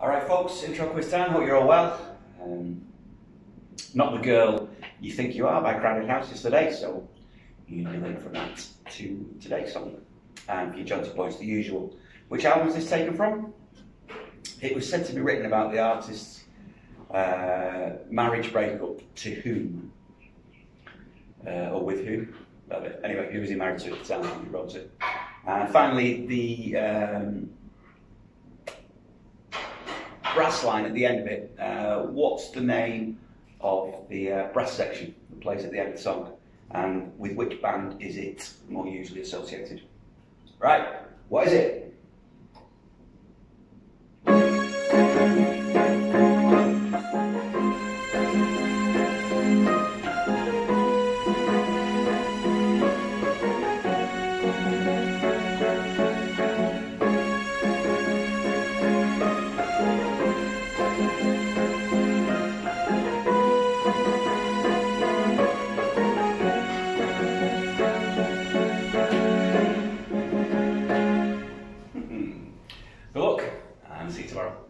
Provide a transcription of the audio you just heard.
All right, folks, intro quiz time. Hope you're all well. Um, not the girl you think you are by Crowded House yesterday, so you can link from that to today's song. And for your John points, the usual. Which album is this taken from? It was said to be written about the artist's uh, marriage breakup to whom? Uh, or with who? Anyway, who was he married to at the time he wrote it? And finally, the um, brass line at the end of it. Uh, what's the name of the uh, brass section that plays at the end of the song? And with which band is it more usually associated? Right, what is it? Good luck and see you tomorrow.